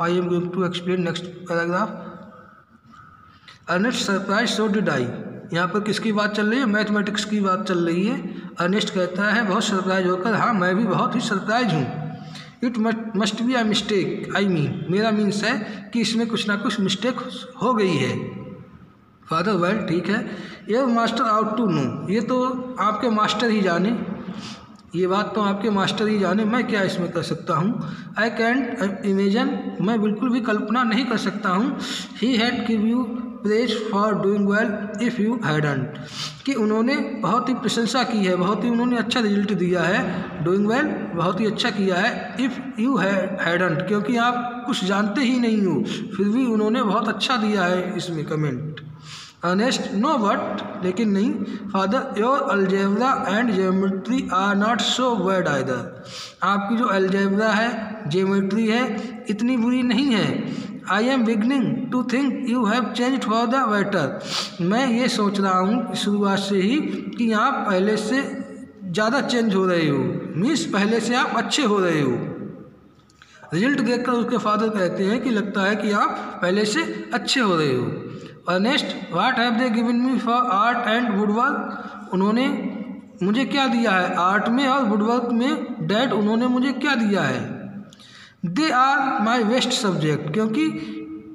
I am going to explain next paragraph Ernest surprise so did I यहाँ पर किसकी बात चल रही है? मैथमेटिक्स की बात चल रही है। अर्नेस्ट कहता है, बहुत सरप्राइज़ होकर हाँ मैं भी बहुत ही सरप्राइज़ हूँ। It must be a mistake I mean मेरा मीन्स है कि इसमें कुछ ना कुछ मिस्टेक हो गई है। फादर वेल ठीक है। ये मास्टर आउट टू नो ये तो आपके मास्टर ही जाने। ये बात तो आपके मास्टर ही जाने मैं क्या इसमें कर सकता हूँ? आई कैंट इमेजन मैं बिल्कुल भी कल्पना नहीं कर सकता हूँ। He had give you praise for doing well if you hadn't कि उन्होंने बहुत ही प्रशंसा की है, बहुत ही उन्होंने अच्छा रिज़ल्ट दिया है। डूइंग वेल बहुत ही अच्छा किया है इफ़ यू हैडंट क्योंकि आप कुछ जानते ही नहीं हो, फिर भी उन्होंने बहुत अच्छा दिया है इसमें कमेंट अनेस्ट नो बट लेकिन नहीं father your algebra and geometry are not so bad either आपकी जो अलजेब्रा है जेमेट्री है, इतनी बुरी नहीं है। I am beginning to think you have change for the better मैं ये सोच रहा हूँ शुरुआत से ही कि आप पहले से ज़्यादा चेंज हो रहे हो मीन्स पहले से आप अच्छे हो रहे हो। रिज़ल्ट देखकर उसके फादर कहते हैं कि लगता है कि आप पहले से अच्छे हो रहे हो। Ernest what have they given me for art and woodwork उन्होंने मुझे क्या दिया है? आर्ट में और वुडवर्क में डैड उन्होंने मुझे क्या दिया है? They are my worst subject क्योंकि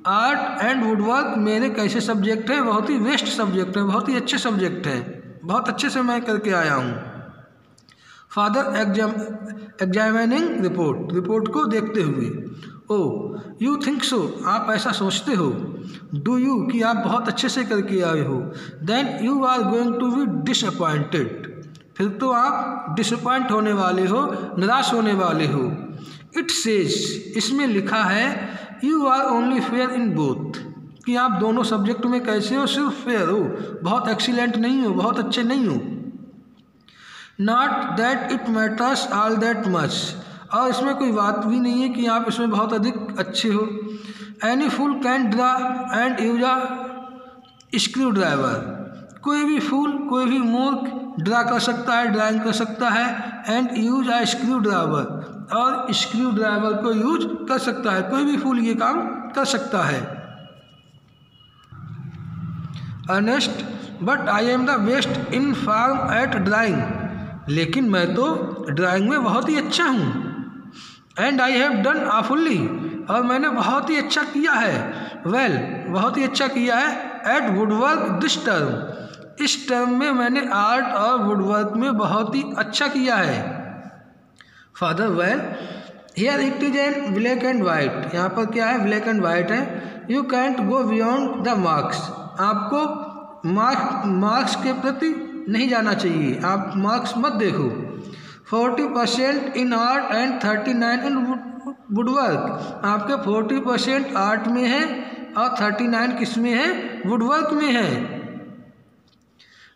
आर्ट एंड वुडवर्क मेरे कैसे सब्जेक्ट है? बहुत ही वेस्ट सब्जेक्ट है, बहुत ही अच्छे सब्जेक्ट है। बहुत अच्छे से मैं करके आया हूँ। Father exam, examining report report को देखते हुए, ओ, यू थिंक सो, आप ऐसा सोचते हो? डू यू कि आप बहुत अच्छे से करके आए हो? Then you are going to be disappointed. फिर तो आप डिसअपॉइंट होने वाले हो, निराश होने वाले हो। इट सेज, इसमें लिखा है, you are only fair in both. कि आप दोनों सब्जेक्ट में कैसे हो? सिर्फ़ फेयर हो। बहुत एक्सीलेंट नहीं हो, बहुत अच्छे नहीं हो। Not that it matters all that much और इसमें कोई बात भी नहीं है कि आप इसमें बहुत अधिक अच्छे हो। Any fool can draw and use a screwdriver कोई भी फूल कोई भी मूर्ख ड्रा कर सकता है ड्राइंग कर सकता है and use a screwdriver और स्क्रू ड्राइवर को यूज़ कर सकता है। कोई भी फूल ये काम कर सकता है। Ernest but I am the best in form at drawing लेकिन मैं तो ड्राइंग में बहुत ही अच्छा हूँ। And I have done awfully और मैंने बहुत ही अच्छा किया है। वेल well, बहुत ही अच्छा किया है। एट वुडवर्क दिस टर्म इस टर्म में मैंने आर्ट और वुडवर्क में बहुत ही अच्छा किया है। Father well here it is an black and white यहाँ पर क्या है? ब्लैक एंड वाइट है। You can't go beyond the marks आपको मार्क्स मार्क्स के प्रति नहीं जाना चाहिए। आप मार्क्स मत देखो। Forty percent in art and thirty nine in woodwork आपके फोर्टी परसेंट आर्ट में है और थर्टी नाइन किसमें है? वुडवर्क में है।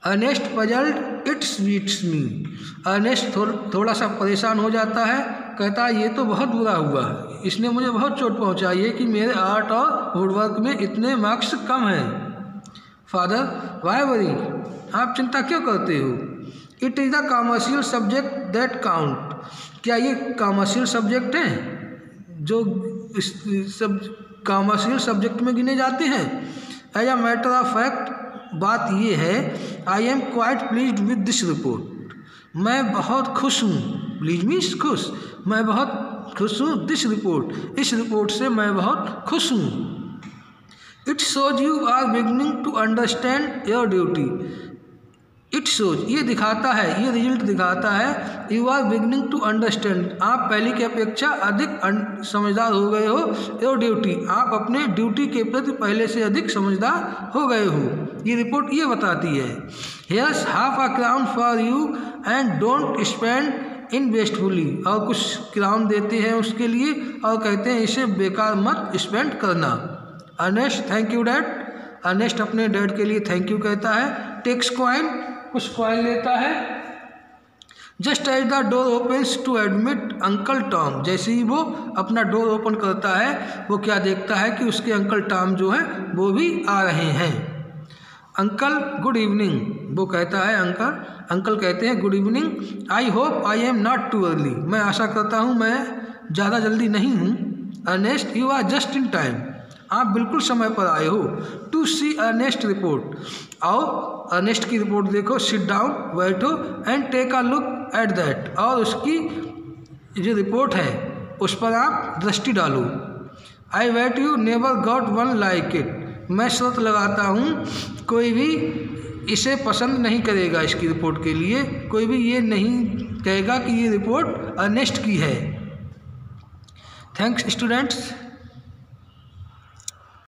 Ernest puzzled it's sweets me Ernest though, थोड़ा सा परेशान हो जाता है। कहता है ये तो बहुत बुरा हुआ। इसने मुझे बहुत चोट पहुंचाई है कि मेरे आर्ट और वुडवर्क में इतने मार्क्स कम हैं। फादर वाई वरी आप चिंता क्यों करते हो? It is the commercial subject that count क्या ये कॉमर्शियल सब्जेक्ट हैं? जो इस, सब कॉमर्शियल सब्जेक्ट में गिने जाते हैं? As a matter of fact बात ये है I am quite please with this report मैं बहुत खुश हूँ। प्लीज़ मीन्स खुश। मैं बहुत खुश हूँ दिस रिपोर्ट इस रिपोर्ट से मैं बहुत खुश हूँ। It shows you are beginning to understand your duty it shows ये दिखाता है, ये रिज़ल्ट दिखाता है you are beginning to understand आप पहले की अपेक्षा अधिक समझदार हो गए हो योर ड्यूटी आप अपने ड्यूटी के प्रति पहले से अधिक समझदार हो गए हो। ये रिपोर्ट ये बताती है। Here's half a crown for you and don't spend in wastefully और कुछ क्राउन देते हैं उसके लिए और कहते हैं इसे बेकार मत स्पेंड करना। Ernest thank you dad Ernest अपने डैड के लिए थैंक यू कहता है। टेक्स क्वाइन कुछ कॉइन लेता है। Just as the door opens to admit uncle Tom जैसे ही वो अपना डोर ओपन करता है, वो क्या देखता है कि उसके अंकल टॉम जो है, वो भी आ रहे हैं। अंकल गुड इवनिंग वो कहता है अंकल अंकल कहते हैं good evening I hope I am not too early मैं आशा करता हूँ, मैं ज़्यादा जल्दी नहीं हूँ। Ernest you are just in time आप बिल्कुल समय पर आए हो। टू सी अर्नेस्ट रिपोर्ट आओ अर्नेस्ट की रिपोर्ट देखो सिट डाउन बैठो and take a look at that और उसकी जो रिपोर्ट है, उस पर आप दृष्टि डालो। I bet you never got one like it मैं शर्त लगाता हूँ, कोई भी इसे पसंद नहीं करेगा इसकी रिपोर्ट के लिए। कोई भी ये नहीं कहेगा कि ये रिपोर्ट अर्नेस्ट की है। Thanks students